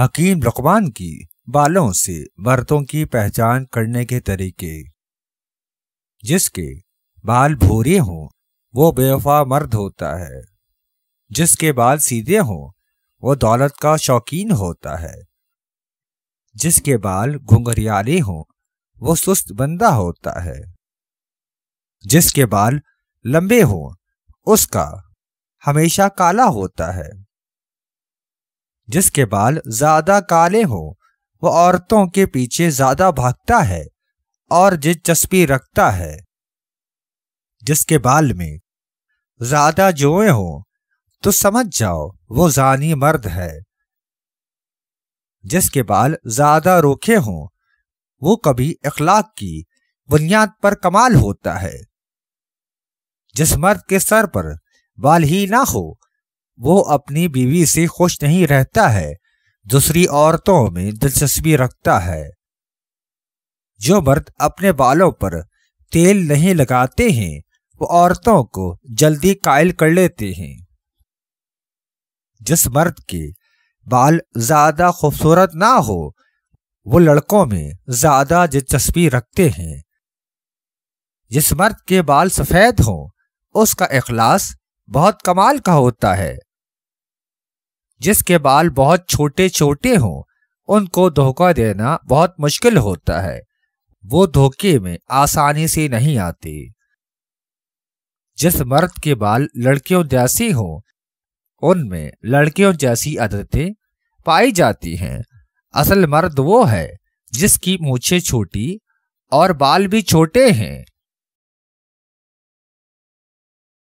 हकीम लुकमान की बालों से मर्दों की पहचान करने के तरीके। जिसके बाल भूरे हों, वो बेवफा मर्द होता है। जिसके बाल सीधे हों, वो दौलत का शौकीन होता है। जिसके बाल घुंघरियाले हों, वो सुस्त बंदा होता है। जिसके बाल लंबे हों, उसका हमेशा काला होता है। जिसके बाल ज़्यादा काले हो वो औरतों के पीछे ज़्यादा भागता है और दिलचस्पी रखता है। जिसके बाल में ज़्यादा जोए हो तो समझ जाओ वो जानी मर्द है। जिसके बाल ज़्यादा रोखे हों, वो कभी इखलाक की बुनियाद पर कमाल होता है। जिस मर्द के सर पर बाल ही ना हो वो अपनी बीवी से खुश नहीं रहता है, दूसरी औरतों में दिलचस्पी रखता है। जो मर्द अपने बालों पर तेल नहीं लगाते हैं, वो औरतों को जल्दी कायल कर लेते हैं। जिस मर्द के बाल ज़्यादा खूबसूरत ना हो, वो लड़कों में ज़्यादा दिलचस्पी रखते हैं। जिस मर्द के बाल सफ़ेद हों, उसका इखलास बहुत कमाल का होता है। जिसके बाल बहुत छोटे छोटे हों, उनको धोखा देना बहुत मुश्किल होता है। वो धोखे में आसानी से नहीं आते। जिस मर्द के बाल लड़कियों जैसी हों, उनमें लड़कियों जैसी आदतें पाई जाती हैं। असल मर्द वो है जिसकी मूछें छोटी और बाल भी छोटे हैं।